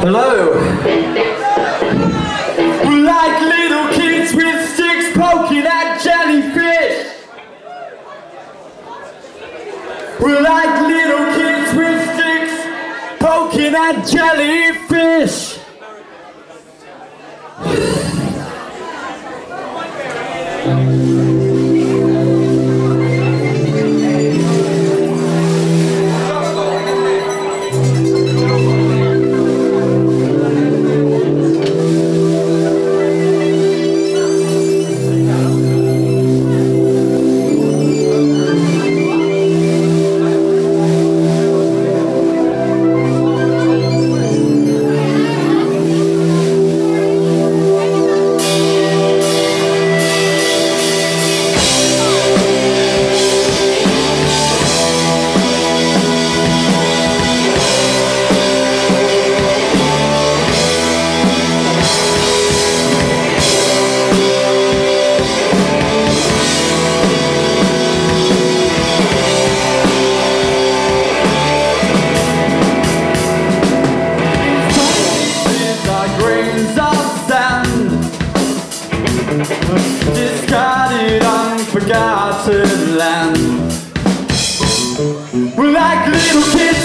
Hello. We're like little kids with sticks poking at jellyfish. We're like little kids with sticks poking at jellyfish. land. We're like little kids.